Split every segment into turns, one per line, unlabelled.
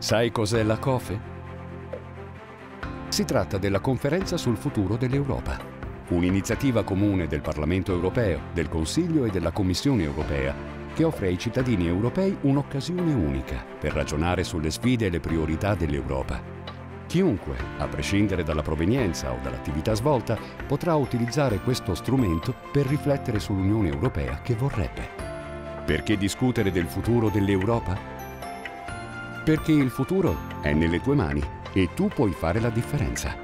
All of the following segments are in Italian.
Sai cos'è la COFE? Si tratta della Conferenza sul futuro dell'Europa, un'iniziativa comune del Parlamento europeo, del Consiglio e della Commissione europea che offre ai cittadini europei un'occasione unica per ragionare sulle sfide e le priorità dell'Europa. Chiunque, a prescindere dalla provenienza o dall'attività svolta, potrà utilizzare questo strumento per riflettere sull'Unione Europea che vorrebbe. Perché discutere del futuro dell'Europa? Perché il futuro è nelle tue mani e tu puoi fare la differenza.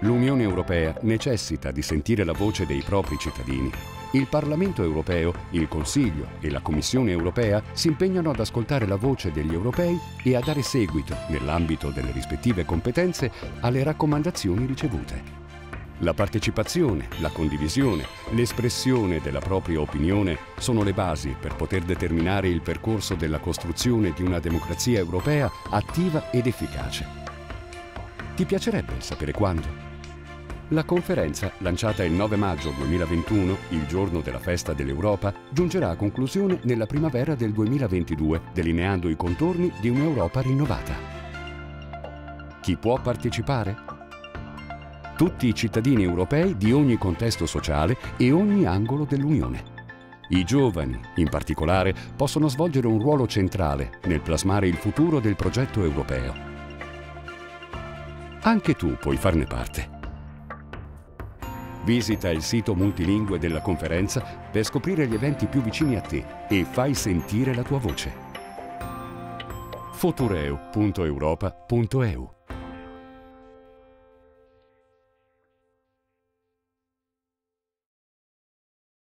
L'Unione Europea necessita di sentire la voce dei propri cittadini. Il Parlamento europeo, il Consiglio e la Commissione europea si impegnano ad ascoltare la voce degli europei e a dare seguito, nell'ambito delle rispettive competenze, alle raccomandazioni ricevute. La partecipazione, la condivisione, l'espressione della propria opinione sono le basi per poter determinare il percorso della costruzione di una democrazia europea attiva ed efficace. Ti piacerebbe sapere quando? La conferenza, lanciata il 9 maggio 2021, il giorno della festa dell'Europa, giungerà a conclusione nella primavera del 2022, delineando i contorni di un'Europa rinnovata. Chi può partecipare? Tutti i cittadini europei di ogni contesto sociale e ogni angolo dell'Unione. I giovani, in particolare, possono svolgere un ruolo centrale nel plasmare il futuro del progetto europeo. Anche tu puoi farne parte. Visita il sito multilingue della conferenza per scoprire gli eventi più vicini a te e fai sentire la tua voce. futureu.europa.eu